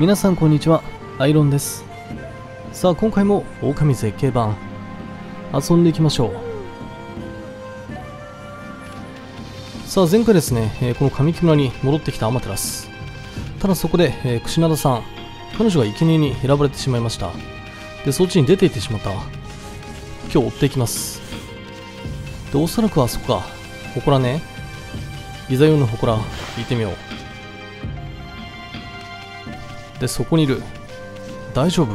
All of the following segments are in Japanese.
皆さんこんにちは。アイロンです。さあ今回も狼絶景版遊んでいきましょう。さあ前回ですね、えーこの神木村に戻ってきたアマテラスただそこで、えー、串灘さん彼女が生贄に選ばれてしまいました。でそっちに出て行ってしまった。今日追っていきます。でおそらくはそこか。祠ね。ギザヨンの祠行ってみよう。でそこにいる。大丈夫？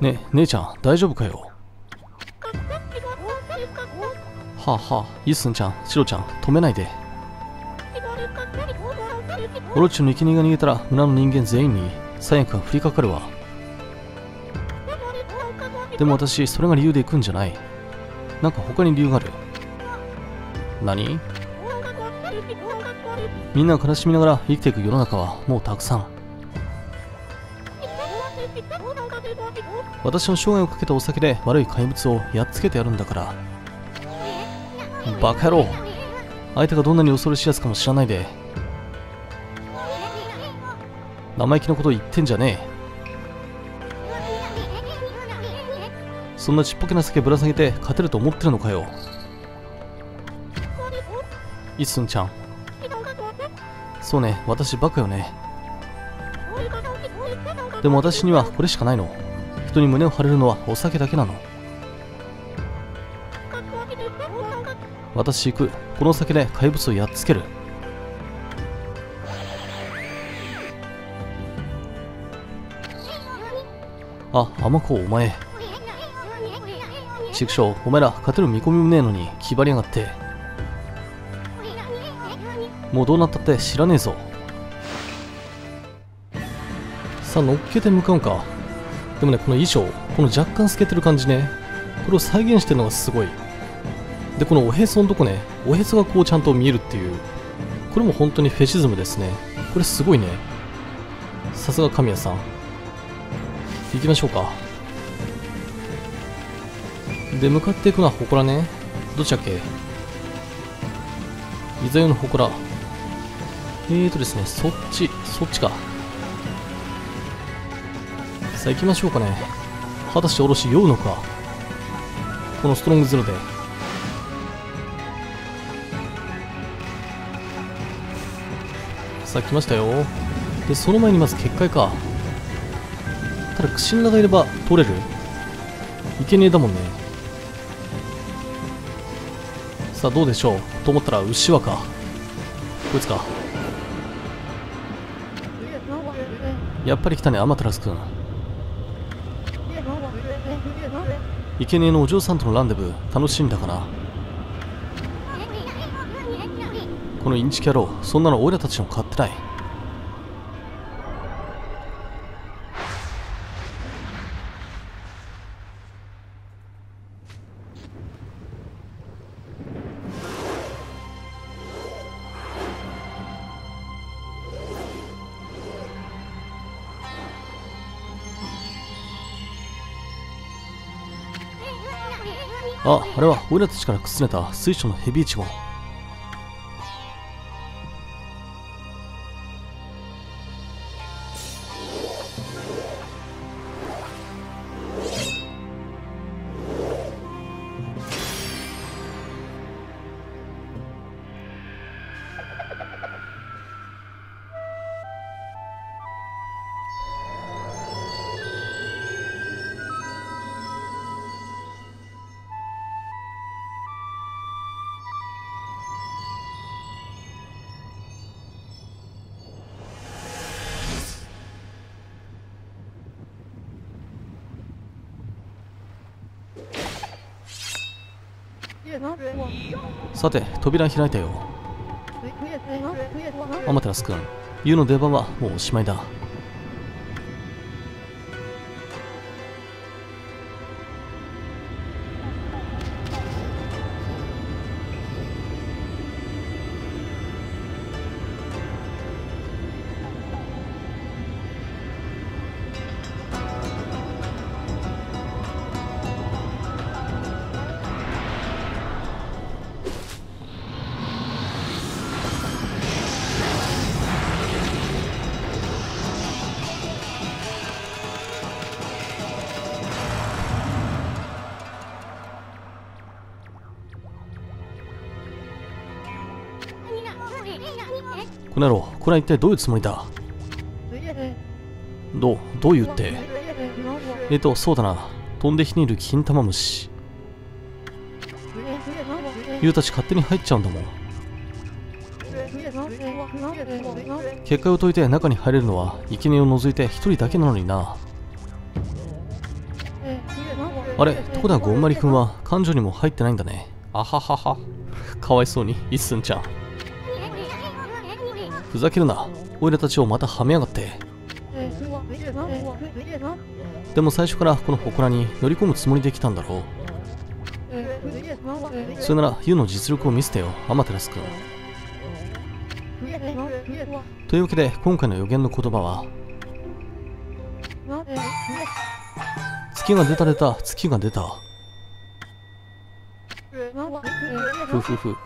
ね姉ちゃん大丈夫かよ？はあはあイッスンちゃん。シロちゃん止めないで。オロチの生贄が逃げたら村の人間全員に最悪が降りかかるわ。でも私それが理由で行くんじゃない。なんか他に理由がある。何？みんなが悲しみながら生きていく世の中はもうたくさん。私の生涯をかけたお酒で悪い怪物をやっつけてやるんだから。バカ野郎。相手がどんなに恐ろしいやつかも知らないで。生意気なこと言ってんじゃねえ。そんなちっぽけな酒ぶら下げて勝てると思ってるのかよ。イッスンちゃん。そうね私バカよね。でも私にはこれしかないの。人に胸を張れるのはお酒だけなの。私行く。この酒で怪物をやっつける。あ甘子お前。畜生お前ら勝てる見込みもねえのに気張りやがって。もうどうなったって知らねえぞ。さあ乗っけて向かうか。でもねこの衣装この若干透けてる感じね。これを再現してるのがすごい。でこのおへそのとこねおへそがこうちゃんと見えるっていう。これも本当にフェシズムですね。これすごいね。さすが神谷さん。行きましょうか。で向かっていくのは祠ね。どっちだっけ？ギザヨの祠。えーとですねそっちそっちか。さあ行きましょうかね。果たしておろし酔うのか。このストロングゼロで。さあ来ましたよ。でその前にまず結界か。ただ口の中いれば取れる。いけねえだもんね。さあどうでしょう。と思ったら牛輪かこいつか。やっぱり来たね。アマトラス君。生贄のお嬢さんとのランデブー。楽しんだかな。このインチキ野郎そんなの俺たちの勝手ない。俺らたちからくすねた水晶のヘビイチゴさて扉開いたよ。アマテラス君ユウの出番はもうおしまいだこれは一体どういうつもりだ？どう？どういうって？えっとそうだな。飛んで火にいる金玉虫。ユウたち勝手に入っちゃうんだもん。結界を解いて中に入れるのは生贄を除いて一人だけなのにな。あれとこだゴンマリ君は感情にも入ってないんだね。あははは。かわいそうに。一寸ちゃん。ふざけるな。オイラたちをまたはめやがって。でも最初からこの祠に乗り込むつもりで来たんだろう。それならユウの実力を見せてよアマテラス君。というわけで今回の予言の言葉は月が出た出た月が出た。ふふふ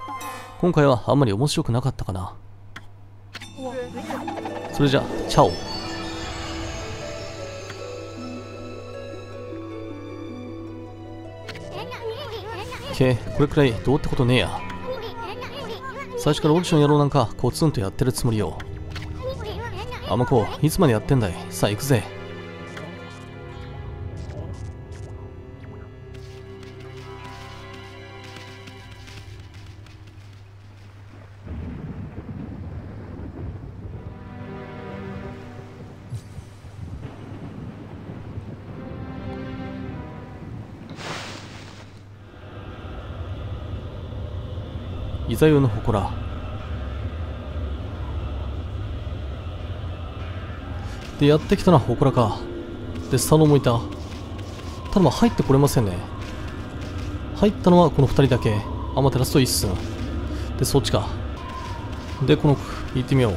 今回はあんまり面白くなかったかな。それじゃチャオ。けこれくらいどうってことねえや。最初からオーディションやろうなんかコツンとやってるつもりよ。あまこいつまでやってんだい？さあ行くぜ。イザヨの祠でやってきたのは祠か。でスタノもいた。ただまあ入ってこれませんね。入ったのはこの2人だけ。アマテラスと一寸でそっちか。でこの行ってみよう。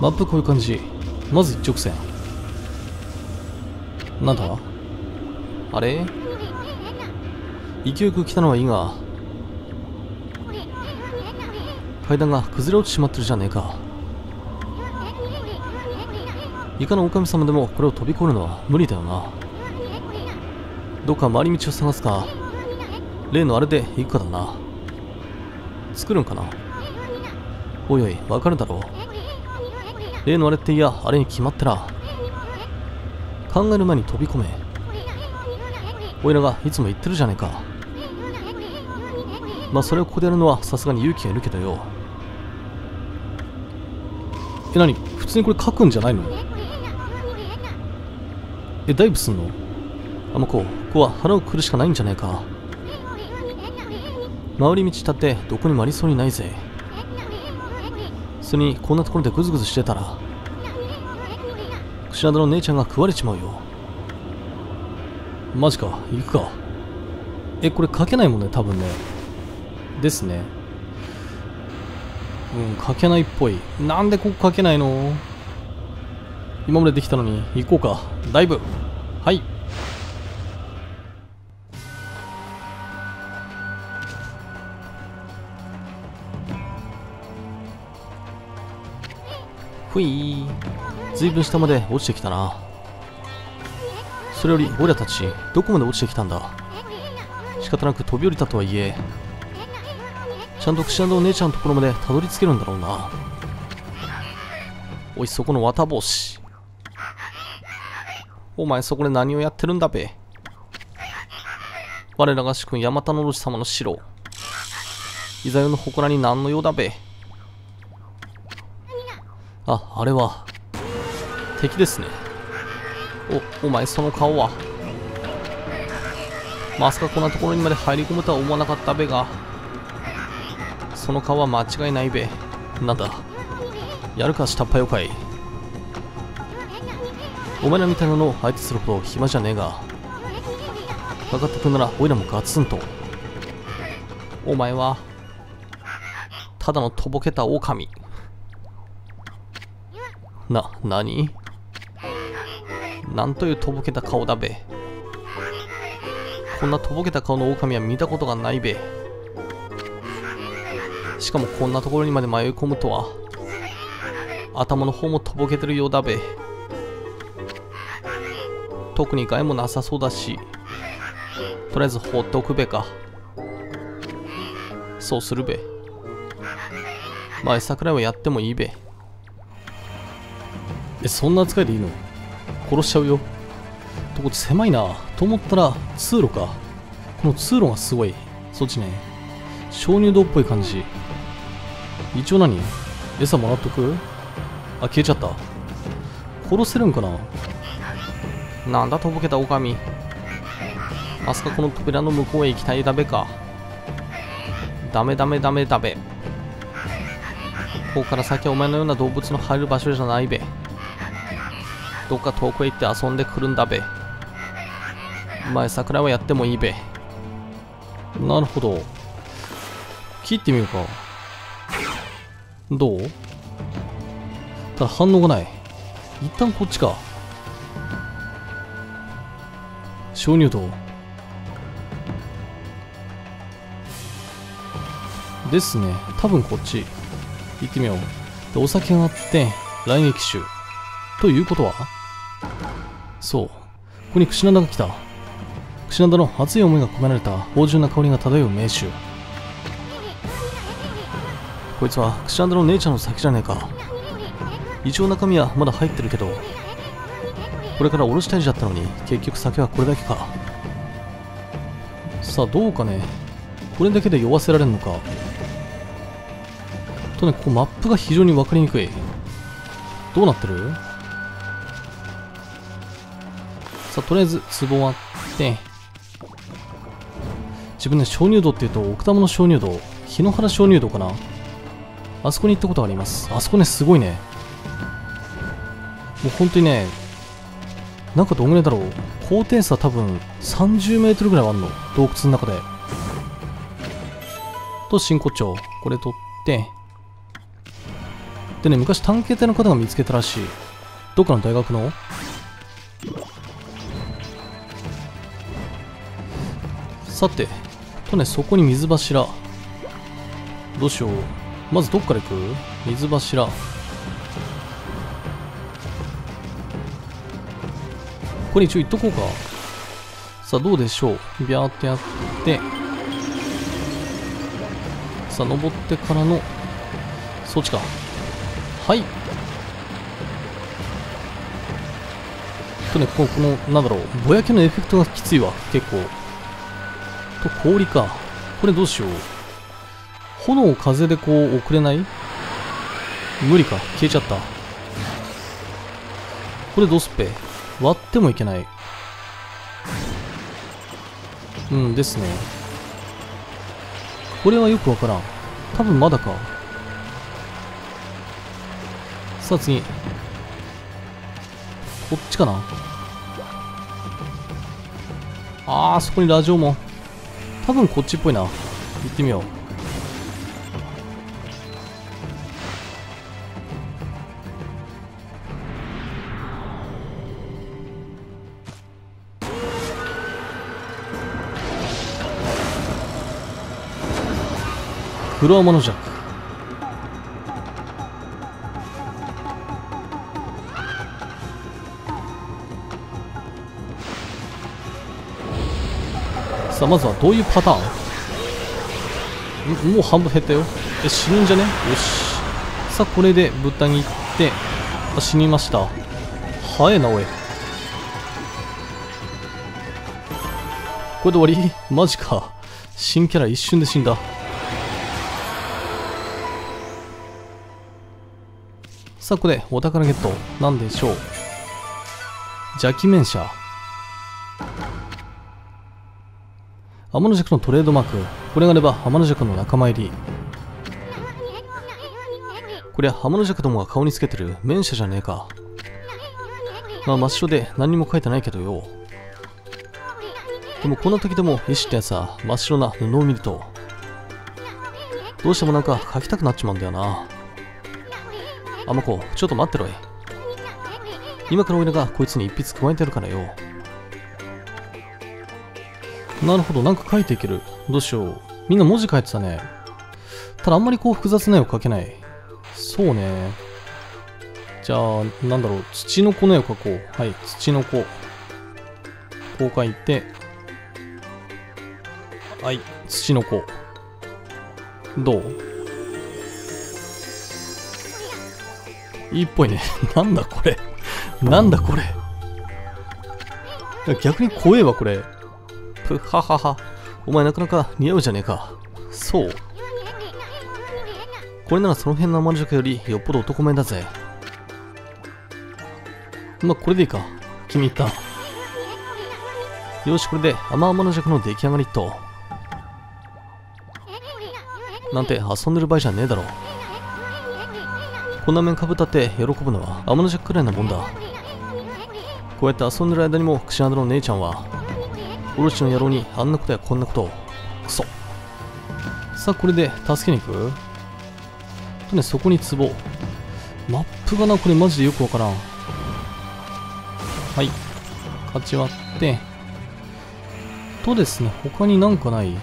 マップこういう感じ。まず一直線。なんだ？あれ？勢いよく来たのはいいが階段が崩れ落ちてしまってるじゃねえかいかの狼様でもこれを飛び越えるのは無理だよなどっか回り道を探すか例のあれで行くかだな作るんかなおいおいわかるだろう例のあれっていやあれに決まってら考える前に飛び込めおいらがいつも言ってるじゃねえかまあそれをここでやるのはさすがに勇気がいるけどよえ何？普通にこれ書くんじゃないの？えダイブすんの？あまこう。ここは腹をくるしかないんじゃないか。回り道立ってどこにもありそうにないぜ。それにこんなところでグズグズしてたら串田の姉ちゃんが食われちまうよ。マジか。行くか。えこれ書けないもんね多分ね。ですね。うん書けないっぽい。なんでここ書けないの？今までできたのに。行こうか。だいぶ。はい。ふい。ずいぶん下まで落ちてきたな。それより俺たちどこまで落ちてきたんだ？仕方なく飛び降りたとはいえちゃんと串のお姉ちゃんのところまでたどり着けるんだろうな。おいそこの綿帽子お前そこで何をやってるんだべ。我らが主君ヤマタノロシ様の城イザヨの祠に何の用だべ。あ、あれは敵ですね。お、お前その顔は。まさかこんなところにまで入り込むとは思わなかったべが。その顔は間違いないべ。なんだやるか下っ端よかい。お前らみたいなのを相手するほど暇じゃねえが。分かってくんならおいらもガツンと。お前はただのとぼけた狼。な、何？なんというとぼけた顔だべ。こんなとぼけた顔の狼は見たことがないべ。しかもこんなところにまで迷い込むとは。頭の方もとぼけてるようだべ。特に害もなさそうだし。とりあえず放っておくべか。そうするべ。まあ桜はやってもいいべ。えそんな扱いでいいの？殺しちゃうよ。とこ狭いな。と思ったら通路か。この通路がすごい。そっちね。鍾乳洞っぽい感じ。一応何？餌もらっとく？あ消えちゃった。殺せるんかな？なんだとぼけた狼まさかこの扉の向こうへ行きたいだべか。ダメダメダメダメ。ここから先はお前のような動物の入る場所じゃないべ。どっか遠くへ行って遊んでくるんだべ。お前桜はやってもいいべ。なるほど。切ってみようか。どう？ただ反応がない。一旦こっちか。鍾乳洞。ですね。多分こっち。行ってみよう。でお酒があって来撃手ということは？そう。ここに串灘が来た。串灘の熱い思いが込められた芳醇な香りが漂う名手こいつは串灘の姉ちゃんの先じゃねえか。一応中身はまだ入ってるけどこれからおろしたいじゃったのに結局酒はこれだけか。さあどうかね。これだけで酔わせられるのか。とねここマップが非常に分かりにくい。どうなってる？さあとりあえず壺割って。自分ね鍾乳洞っていうと奥多摩の鍾乳洞。日野原鍾乳洞かな。あそこに行ったことがあります。あそこねすごいね。もう本当にねなんかどんぐらいだろう。高低差多分30メートルぐらいはあるの。洞窟の中で。と真骨頂。これ取って。でね昔探検隊の方が見つけたらしい。どっかの大学の？さてとねそこに水柱。どうしよう。まずどっから行く？水柱。これ一応言っとこうか。さあどうでしょう？ビャーってやって。さあ登ってからの。そっちか。はい。とねこのこのなんだろう。ぼやけのエフェクトがきついわ。結構。と氷か。これどうしよう？炎を風でこう送れない？無理か。消えちゃった。これどうすっぺ割ってもいけない。うんですね。これはよくわからん。多分まだか。さあ次。こっちかな。あーそこにラジオも。多分こっちっぽいな。行ってみよう。黒天の弱さあまずはどういうパターン？もう半分減ったよ。え死ぬんじゃね？よし。さあこれで豚に行ってあ死にました。早えなおい。これで終わり？マジか。新キャラ一瞬で死んだ。さあここでお宝ゲットなんでしょう邪気面者天の弱のトレードマークこれがあれば天の弱の仲間入りこりゃ天の弱どもが顔につけてる面者じゃねえかまあ真っ白で何にも書いてないけどよでもこんな時でも石ってやつは真っ白な布を見るとどうしてもなんか書きたくなっちまうんだよなあまこちょっと待ってろい今から俺がこいつに一筆加えてやるからよなるほど、なんか書いていける。どうしよう。みんな文字書いてたね。ただあんまりこう複雑な絵を描けない。そうね。じゃあ、なんだろう。土の子の絵を描こう。はい、土の子。こう書いて。はい、土の子。どういいっぽいね。なんだこれ。なんだこれ。逆に怖えわ、これ。ぷははは。お前なかなか似合うじゃねえか。そう。これならその辺の天の塾よりよっぽど男前だぜ。まあ、これでいいか。気に入った。よし、これで甘々の塾の出来上がりと。なんて遊んでる場合じゃねえだろう。こんな面かぶったって喜ぶのは天の塾くらいなもんだ。こうやって遊んでる間にも串穴の姉ちゃんは、オロチの野郎にあんなことやこんなことを。クソ。さあ、これで助けに行く？とね、そこに壺。マップがな、これマジでよくわからん。はい。勝ち割って。とですね、他になんかない？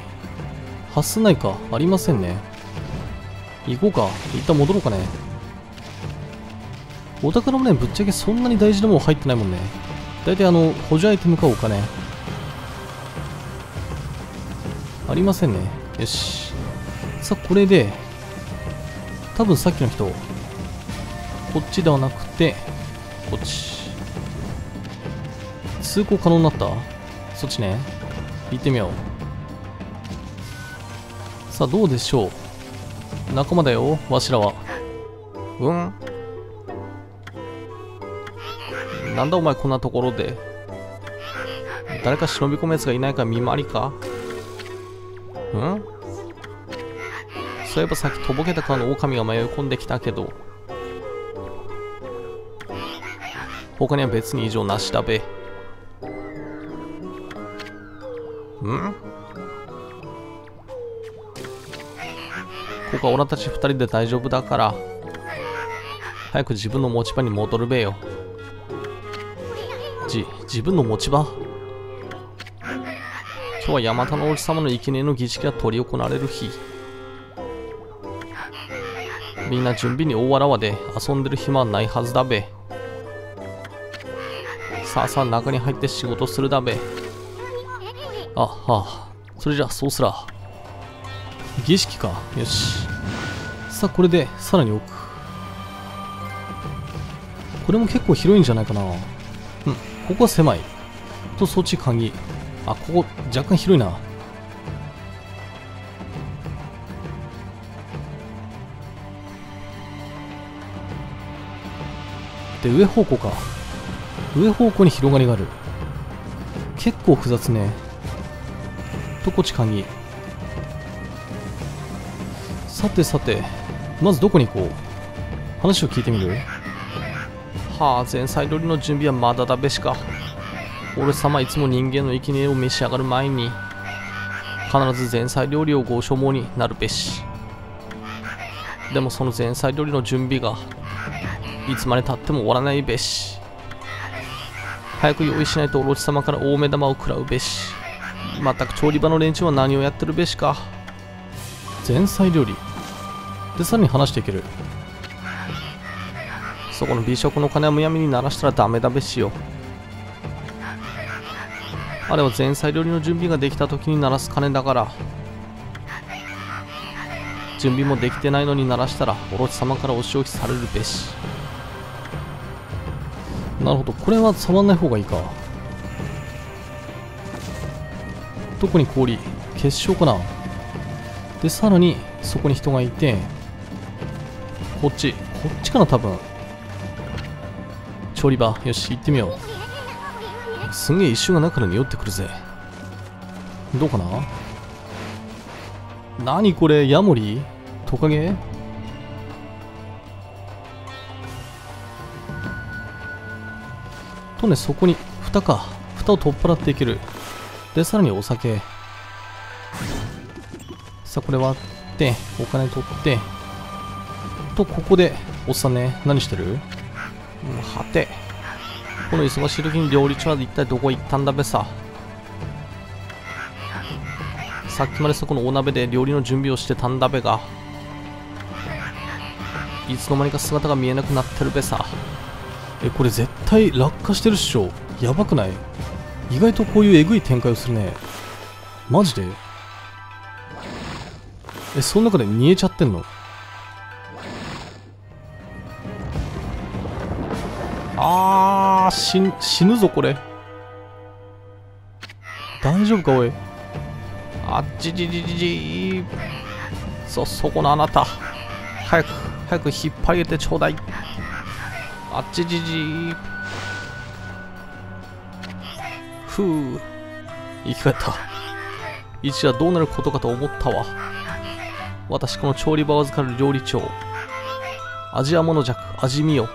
発すないか？ありませんね。行こうか。一旦戻ろうかね。お宝もね、ぶっちゃけそんなに大事なもの入ってないもんね。だいたいあの、補助アイテムかお金。ありませんね。よし。さあ、これで、多分さっきの人、こっちではなくて、こっち。通行可能になった？そっちね。行ってみよう。さあ、どうでしょう？仲間だよ、わしらは。うんなんだお前こんなところで？誰か忍び込むやつがいないか見回りか？うん？そういえばさっきとぼけた顔の狼が迷い込んできたけど。他には別に異常なしだべう。ん？ここは俺たち二人で大丈夫だから。早く自分の持ち場に戻るべよ。じ、自分の持ち場今日はヤマタの王子様の生贄の儀式が執り行われる日。みんな準備に大わらわで遊んでる暇はないはずだべ。さあさあ中に入って仕事するだべ。あ、はあ。それじゃそうすら。儀式か。よし。さあこれでさらに奥。これも結構広いんじゃないかな。ここは狭い。と、そっち鍵。あ、ここ若干広いな。で、上方向か。上方向に広がりがある。結構複雑ね。と、こっち鍵。さてさて、まずどこに行こう？話を聞いてみる？はあ、前菜料理の準備はまだだべしか。俺様いつも人間の生贄を召し上がる前に、必ず前菜料理をご所望になるべし。でもその前菜料理の準備が、いつまでたっても終わらないべし。早く用意しないとオロチ様から大目玉を食らうべし。まったく調理場の連中は何をやってるべしか。前菜料理で、さらに話していける。そこの美食の金はむやみに鳴らしたらダメだべしよ。あれは前菜料理の準備ができた時に鳴らす鐘だから。準備もできてないのに鳴らしたら、オロチ様からお仕置きされるべし。なるほど、これは触んない方がいいか。特に氷、結晶かな。で、さらに、そこに人がいて、こっち、こっちかな、多分。調理場。よし行ってみよう。すげえ一瞬が中から匂ってくるぜ。どうかな？何これ？ヤモリ？トカゲ？とねそこに蓋か。蓋を取っ払っていける。でさらにお酒。さあこれ割ってお金取って。とここでおっさんね何してる？はて。この忙しい時に料理長は一体どこ行ったんだべさ。さっきまでそこのお鍋で料理の準備をしてたんだべが。いつの間にか姿が見えなくなってるべさ。え、これ絶対落下してるっしょ。やばくない？意外とこういうえぐい展開をするね。マジで？え、その中で煮えちゃってんの？死ぬ死ぬぞこれ。大丈夫かおい。あっちじじじじそそこのあなた。早く早く引っ張り上げてちょうだい。あっちじじ。ふう。生き返った。一夜どうなることかと思ったわ。私この調理場を預かる料理長。アジアモノジャク味見よ。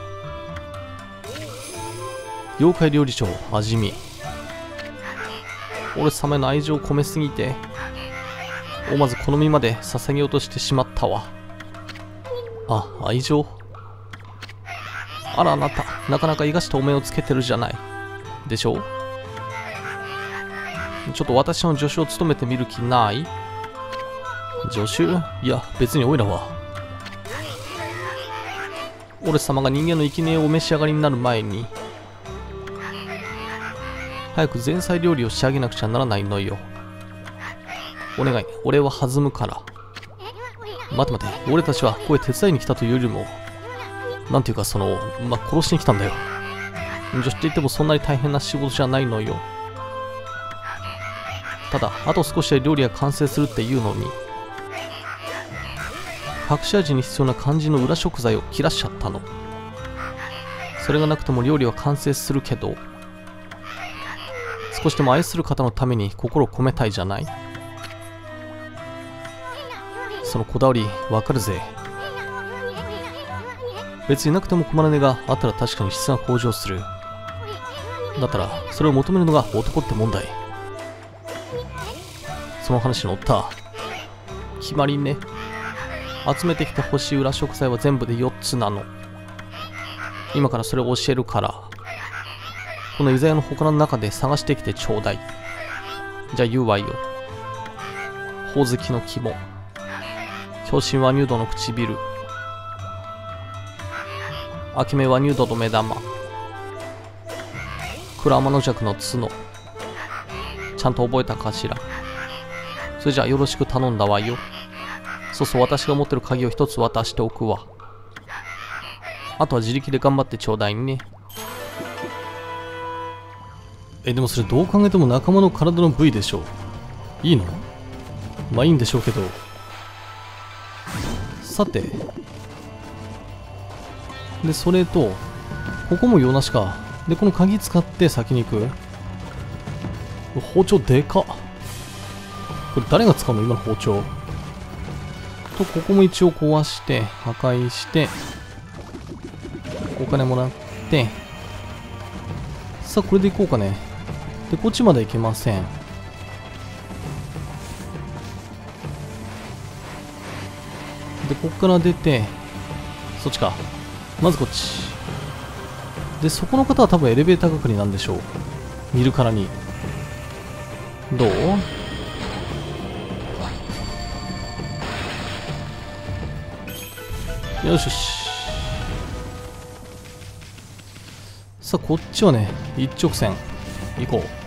妖怪料理長味見俺様への愛情を込めすぎて思わず好みまで捧げようとしてしまったわ。あ愛情？あらあなたなかなか生かしたお面をつけてるじゃない。でしょう？ちょっと私の助手を務めてみる気ない？助手？いや別においらは。俺様が人間の生贄をお召し上がりになる前に早く前菜料理を仕上げなくちゃならないのよ。お願い。俺は弾むから。待て待て。俺たちはここへ手伝いに来たというよりもなんていうかそのまあ、殺しに来たんだよ。助手って言ってもそんなに大変な仕事じゃないのよ。ただあと少しで料理が完成するっていうのに隠し味に必要な肝心の裏食材を切らしちゃったの。それがなくても料理は完成するけど少しでも愛する方のために心を込めたいじゃない。そのこだわりわかるぜ。別になくても困らねえがあったら確かに質が向上する。だったらそれを求めるのが男って問題その話に乗った。決まりね。集めてきてほしい裏食材は全部で4つなの。今からそれを教えるから。この居酒屋の祠の中で探してきてちょうだい。じゃあ言うわよ。ほおずきの肝。強心和乳度の唇。秋目和乳度の目玉。鞍馬の弱の角。ちゃんと覚えたかしら。それじゃあよろしく頼んだわよ。そうそう私が持ってる鍵を一つ渡しておくわ。あとは自力で頑張ってちょうだいね。えでもそれどう考えても仲間の体の部位でしょう。いいの？まあいいんでしょうけど。さて。でそれとここも用なしか。でこの鍵使って先に行く。包丁でか。っこれ誰が使うの？今の包丁。とここも一応壊して破壊して。お金もらって。さあこれでいこうかね。でこっちまで行けません。でこっから出てそっちか。まずこっち。でそこの方は多分エレベーター係なんでしょう。見るからに。どう？よしよし。さあこっちはね一直線。行こう。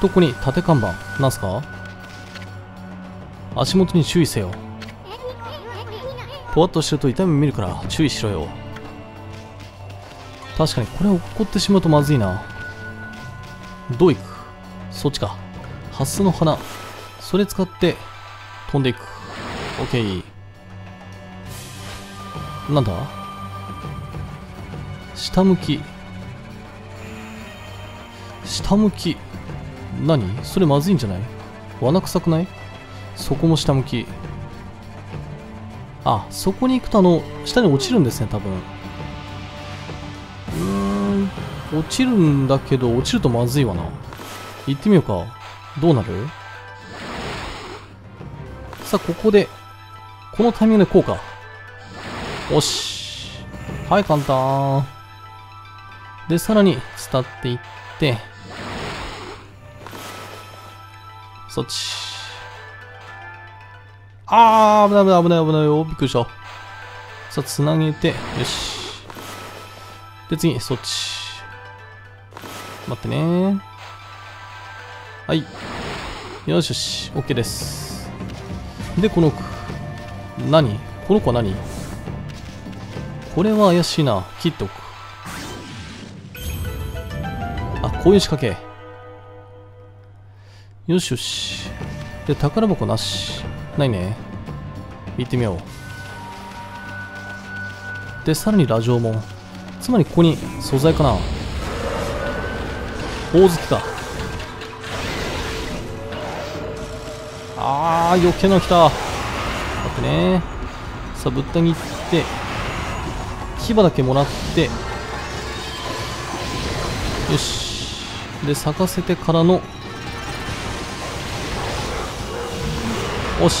とこに縦看板なんすか？足元に注意せよぽわっとしてると痛み見るから注意しろよ確かにこれ落っこってしまうとまずいなどういく？そっちかハスの花それ使って飛んでいく。オッケー。なんだ？下向き。下向き。何？それまずいんじゃない？罠臭くない？そこも下向き。あ、そこに行くとあの、下に落ちるんですね、多分。うーん、落ちるんだけど、落ちるとまずいわな。行ってみようか。どうなる？さあ、ここで、このタイミングでこうか。よし。はい、簡単。で、さらに、伝っていって、そっち。あー、危ない危ない危ない危ないよ。びっくりした。さあ、つなげて、よし。で、次、そっち。待ってねはい。よしよし、OK です。で、この、何？この子は何？これは怪しいな。切っておく。あ、こういう仕掛け。よしよし。で、宝箱なし。ないね。行ってみよう。で、さらにラジオも。つまりここに素材かな。大月か。あー、余計なの来た。待ってね。さあ、ぶった切って、牙だけもらって、よし。で、咲かせてからの、おし、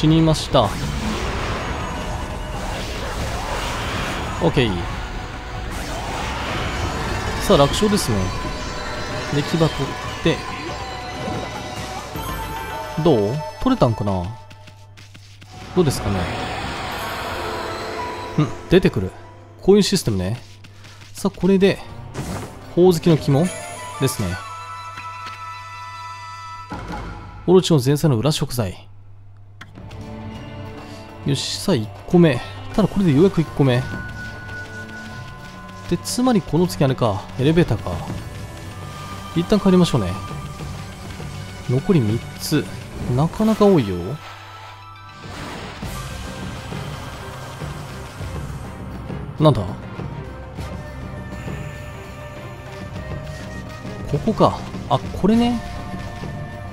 死にました。OK。さあ、楽勝ですね。で、牙取って、どう取れたんかなどうですかねうん、出てくる。こういうシステムね。さあ、これで、ほおずきの肝ですね。オロチの前菜の裏食材。よし、さあ1個目。ただこれでようやく1個目。で、つまりこの次あれか、エレベーターか。一旦帰りましょうね。残り3つ。なかなか多いよ。なんだ？ここか。あ、これね。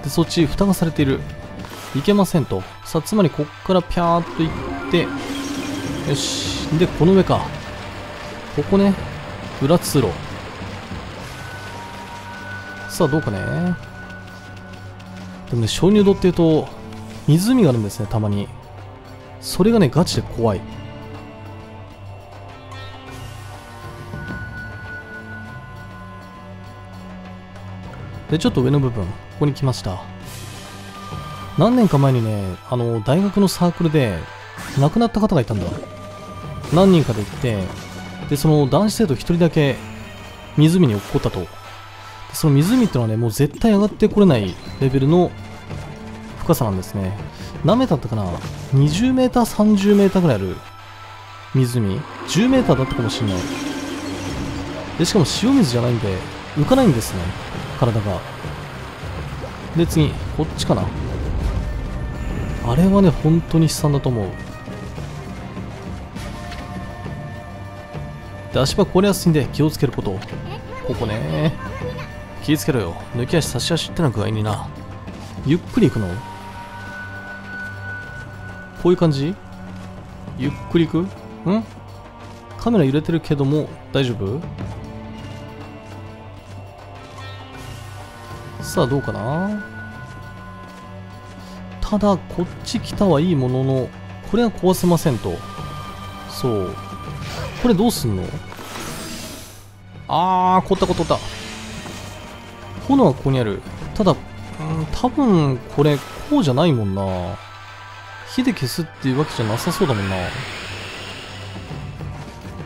で、そっち蓋がされている。いけませんと。さあ、つまりこっからピャーっと行って、よし。で、この上か。ここね。裏通路。さあ、どうかね。でもね、鍾乳洞っていうと、湖があるんですね、たまに。それがね、ガチで怖い。で、ちょっと上の部分、ここに来ました。何年か前にね、あの、大学のサークルで、亡くなった方がいたんだ。何人かで行って、で、その男子生徒1人だけ、湖に落っこったと。その湖ってのはね、もう絶対上がってこれないレベルの深さなんですね。何メーターだったかな ?20 メーター、30メーターぐらいある湖 ?10 メーターだったかもしれない。で、しかも塩水じゃないんで、浮かないんですね。体がで次こっちかなあれはね本当に悲惨だと思う。で足場凍りやすいんで気をつけること。ここね。気をつけろよ。抜き足差し足ってな具合にな。ゆっくり行くの？こういう感じ？ゆっくり行く？ん？カメラ揺れてるけども大丈夫？さあどうかな？ただこっち来たはいいもののこれは壊せませんと。そう。これどうすんの？あー凍った凍った。炎はここにある。ただうん多分これこうじゃないもんな。火で消すっていうわけじゃなさそうだもんな。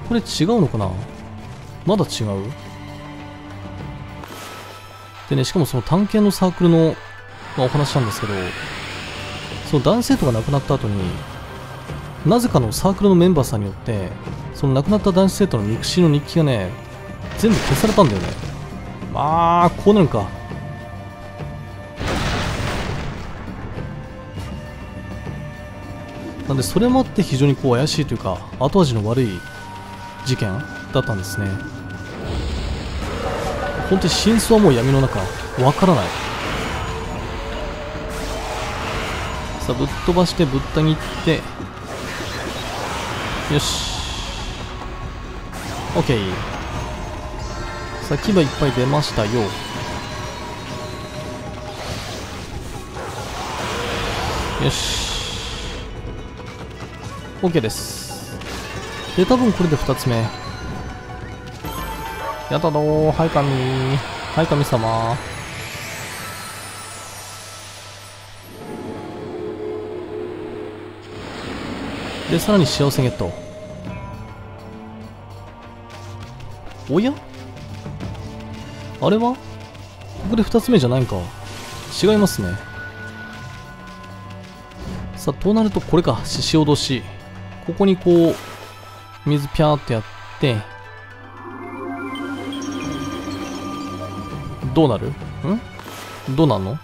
これ違うのかな？まだ違う？でね、しかもその探検のサークルの、まあ、お話なんですけど、その男性とか亡くなった後に、なぜかのサークルのメンバーさんによって、その亡くなった男子生徒の肉親の日記がね、全部消されたんだよね。まあ、こうなるか。なんで、それもあって非常にこう怪しいというか、後味の悪い事件だったんですね。本当に真相はもう闇の中わからないさあぶっ飛ばしてぶった切って。よし。OK さあ牙いっぱい出ましたよ。よし。OK です。で多分これで2つ目。やだどー、はい神。はい神様。で、さらに幸せゲット。おや？あれは？ここで二つ目じゃないか。違いますね。さあ、となるとこれか。獅子脅し。ここにこう、水ピャーってやってどうなる？ん？どうなんの？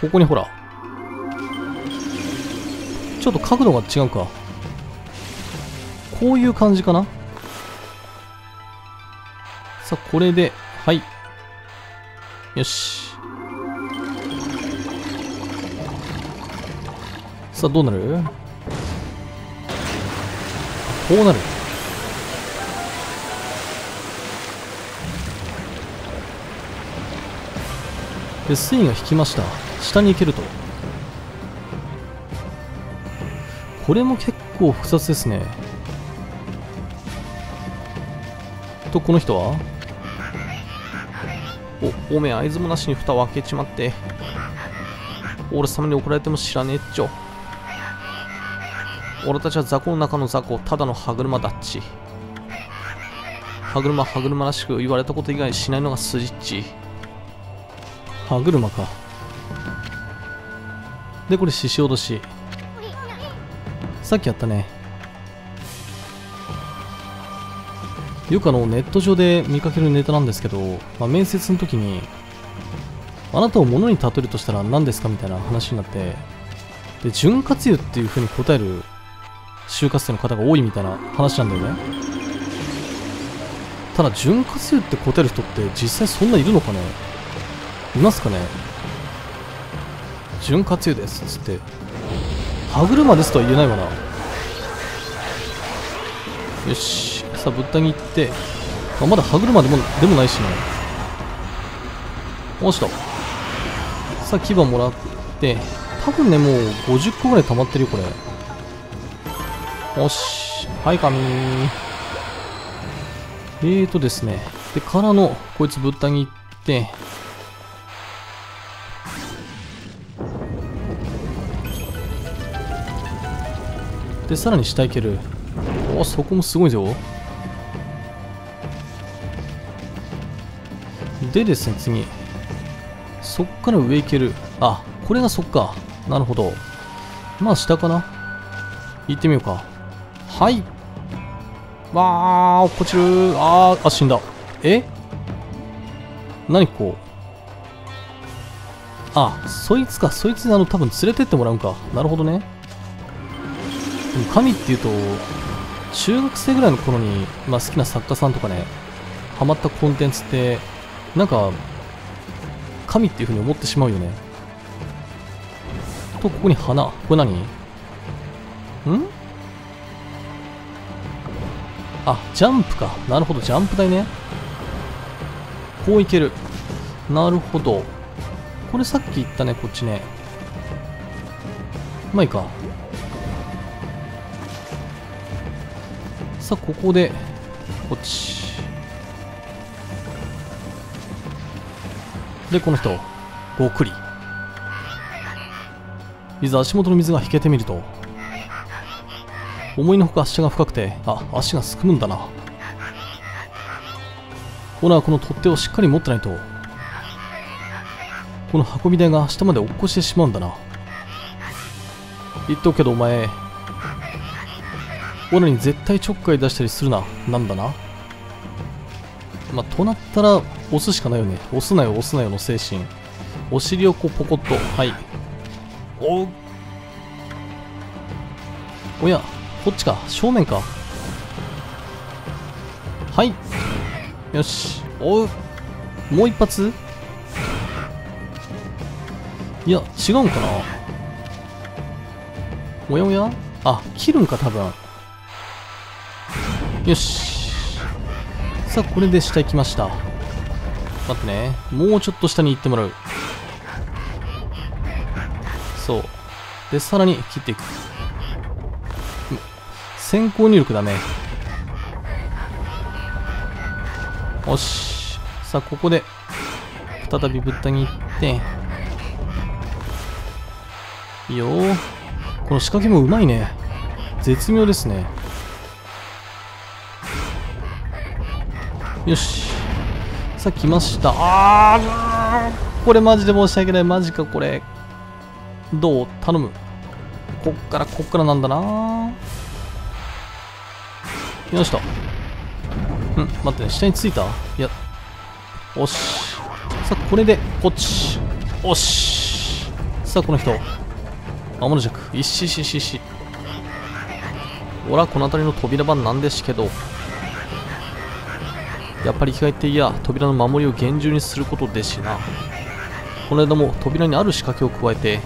ここにほらちょっと角度が違うか。こういう感じかな。さあこれではい。よし。さあどうなる？こうなる。で水位が引きました。下に行けると。これも結構複雑ですね。とこの人は？おおめえ合図もなしに蓋を開けちまって。俺様に怒られても知らねえっちょ。俺たちは雑魚の中の雑魚ただの歯車だっち。歯車歯車らしく言われたこと以外しないのが筋っち。歯車か。でこれ獅子落とし。さっきやったね。よくあのネット上で見かけるネタなんですけど、まあ、面接の時にあなたを物に例えるとしたら何ですかみたいな話になってで潤滑油っていう風に答える就活生の方が多いみたいな話なんだよね。ただ潤滑油って答える人って実際そんないるのかね？いますかね？潤滑油ですっつって。歯車ですとは言えないわな。よしさあぶった切って、まあ、まだ歯車でもでもないしね落ちたさあ牙もらって。多分ねもう50個ぐらい溜まってるよこれ。よし。はい紙えーとですね。でからのこいつぶった切って。でさらに下行ける。おそこもすごいぞ。でですね次。そっから上行ける。あこれがそっか。なるほど。まあ下かな。行ってみようか。はい。わあ落っこちるあーあ死んだ。え？何こうあそいつか。そいつにあの多分連れてってもらうんか。なるほどね。神っていうと中学生ぐらいの頃に、まあ、好きな作家さんとかねハマったコンテンツってなんか神っていう風に思ってしまうよね。とここに花。これ何？ん？あジャンプか。なるほど。ジャンプ台ね。こういける。なるほど。これさっき言ったねこっちね。まあいいか。さあここでこっち。でこの人ごくり。いざ足元の水が引けてみると思いのほか足が深くてあ足がすくむんだな。オナはこの取っ手をしっかり持ってないとこの運び台が下まで落っこちてしまうんだな。言っとくけどお前オラに絶対ちょっかい出したりするな。なんだな。まあ、となったら、押すしかないよね。押すなよ、押すなよの精神。お尻をこうポコッと。はい。お。おや、こっちか。正面か。はい。よし。おう。もう一発いや、違うんかなおやおや？あ、切るんか、多分。よし。さあこれで下行きました。待ってね。もうちょっと下に行ってもらう。そう。でさらに切っていく。先行入力だね。よし。さあここで再びぶった切って。いいよ。この仕掛けもうまいね。絶妙ですね。よしさあ来ましたああこれマジで申し訳ないマジかこれどう？頼むこっからこっからなんだなよしと。うん、待ってね、下についた？いや、おし。さあ、これで、こっち。おし。さあ、この人。魔物弱。いっしししし。おら、この辺りの扉番なんですけど。やっぱり生き返っていや、扉の守りを厳重にすることですしな。この間も扉にある仕掛けを加えて、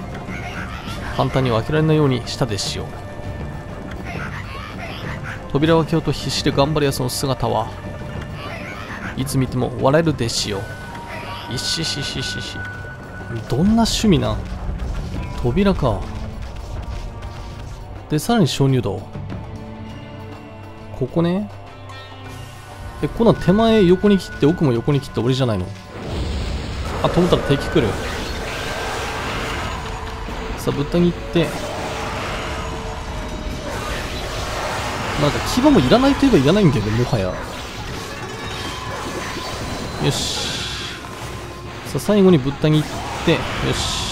簡単には開けられないようにしたでしよう。扉を開けようと必死で頑張る奴の姿はいつ見ても笑えるですよう。いししししし。どんな趣味な？扉か。で、さらに鍾乳洞。ここね。え、こんなん手前横に切って奥も横に切って俺じゃないの？あ、と思ったら敵来る。さあ、ぶった切って。なんか牙もいらないといえばいらないんだよね、もはや。よし。さあ、最後にぶった切って、よし。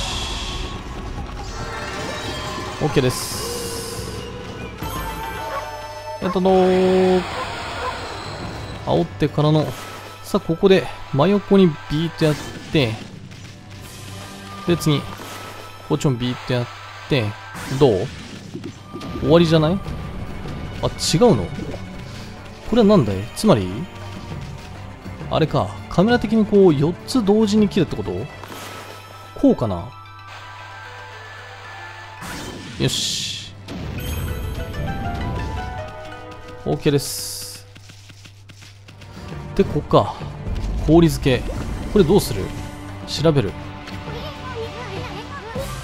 OK です。やったぞー。煽ってからの、さあ、ここで真横にビーッとやって、で、次、こっちもビーッとやって、どう？終わりじゃない？あ、違うの？これは何だい？つまり、あれか、カメラ的にこう4つ同時に切るってこと？こうかな？よし。OK です。で、こっか。氷漬け。これどうする？調べる。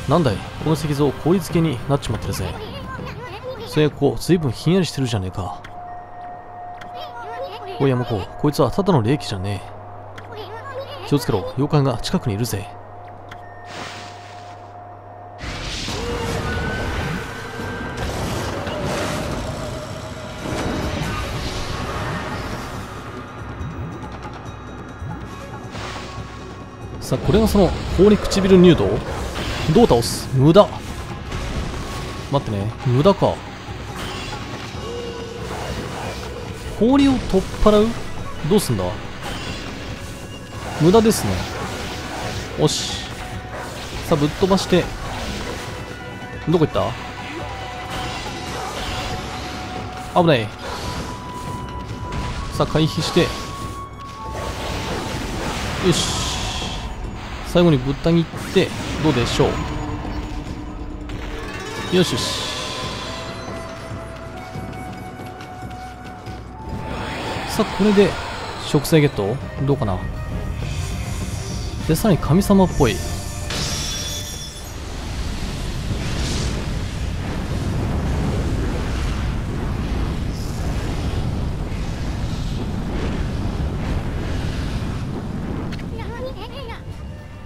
なんだい？この石像氷漬けになっちまってるぜ。そやこう、ずいぶんひんやりしてるじゃねえか。おい山子、こいつはただの霊気じゃねえ。気をつけろ、妖怪が近くにいるぜ。さあ、これがその氷唇入道？どう倒す？無駄待ってね、無駄か。氷を取っ払う？どうすんだ？無駄ですね。よし。さあ、ぶっ飛ばして。どこ行った？危ない。さあ、回避して。よし。最後にぶった切って、どうでしょう？よしよし。さあこれで植生ゲット？どうかな？でさらに神様っぽい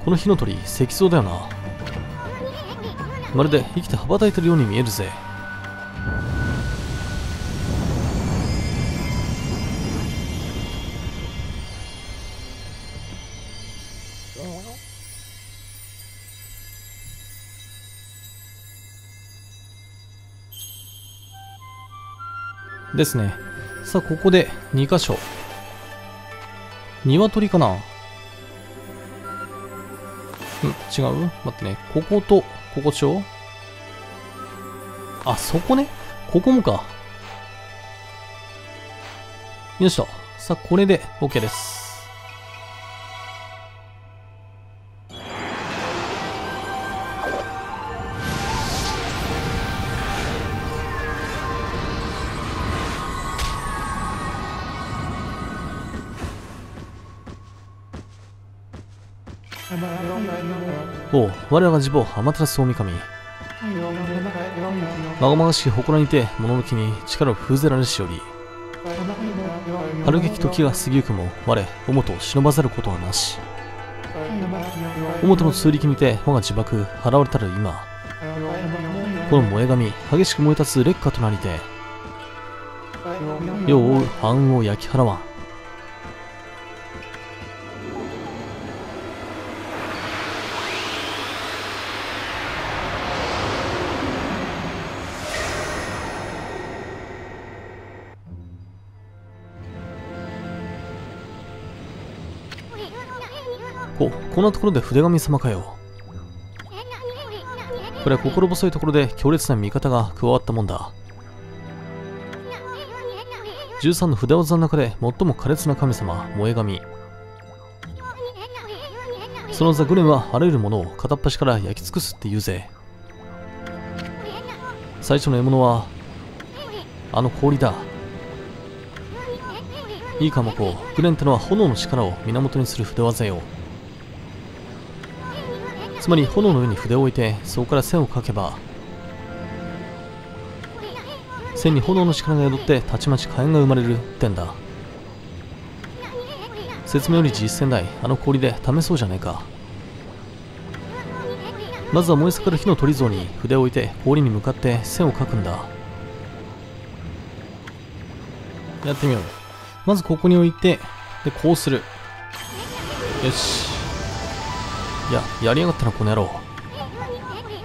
この火の鳥石像だよなまるで生きて羽ばたいてるように見えるぜですね。さあ、ここで2箇所。鶏かな、違う？待ってね。ここと、ここちょ？あ、そこね？ここもか。よいしょ。さあ、これで OK です。我らが自母、天照大神。まがまがしき祠にて、物の気に力を封ぜられしより。春劇時が過ぎゆくも、我、おもと忍ばざることはなし。おもとの通力にて、我が自爆、払われたる今。この燃え紙、激しく燃え立つ劣化となりて、世を追う暗雲を焼き払わん。こ、こんなところで筆神様かよ。これは心細いところで強烈な味方が加わったもんだ。13の筆技の中で最も苛烈な神様、萌え神。そのザ・グレンはあらゆるものを片っ端から焼き尽くすって言うぜ。最初の獲物は、あの氷だ。いいかもこう、グレンってのは炎の力を源にする筆技よ。つまり炎の上に筆を置いて、そこから線を描けば、線に炎の力が宿ってたちまち火炎が生まれるってんだ。説明より実践台あの氷で試そうじゃねえか。まずは燃え盛る火の鳥像に筆を置いて氷に向かって線を描くんだ。やってみよう。まずここに置いてでこうする。よし。ややりやがったなこの野郎。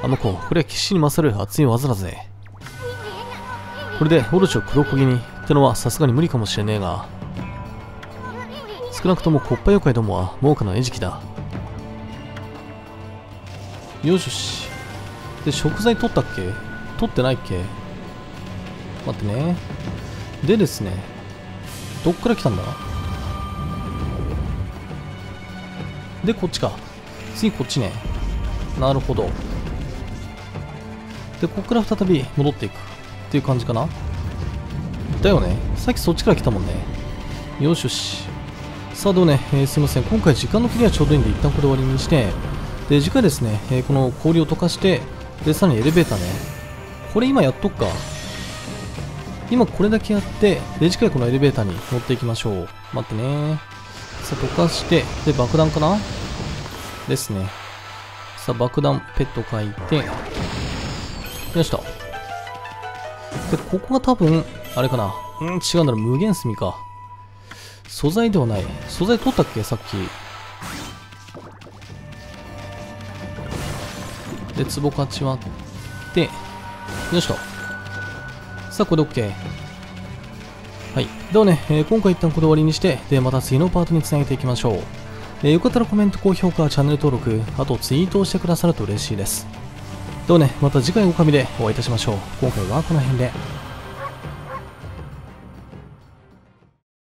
あの子これは騎士に勝る熱い技だぜ。これでオロチを黒焦げに。ってのはさすがに無理かもしれねえが。少なくともコッパ妖怪どもは猛火の餌食だ。よしよし。で食材取ったっけ？取ってないっけ？待ってね。でですね。どっから来たんだ？でこっちか。次こっちね。なるほど。でここから再び戻っていく。っていう感じかな。だよね。さっきそっちから来たもんね。よしよし。さあどうね、えー、すいません。今回時間の切りはちょうどいいんで一旦これで終わりにして。で次回ですね、えー、この氷を溶かしてでさらにエレベーターね。これ今やっとくか。今これだけやってで次回このエレベーターに乗っていきましょう。待ってね。さあ溶かしてで爆弾かな。ですねさあ爆弾ペット書いてよしとで、ここが多分、あれかな。うん、違うんだろ、無限炭か。素材ではない。素材取ったっけ？さっき。で、壺かち割って、よしと。さあ、これで OK。はい。ではね、えー、今回一旦これ終わりにして、で、また次のパートにつなげていきましょう。えー、よかったらコメント、高評価、チャンネル登録、あとツイートをしてくださると嬉しいです。ではね、また次回おかみでお会いいたしましょう。今回はこの辺で。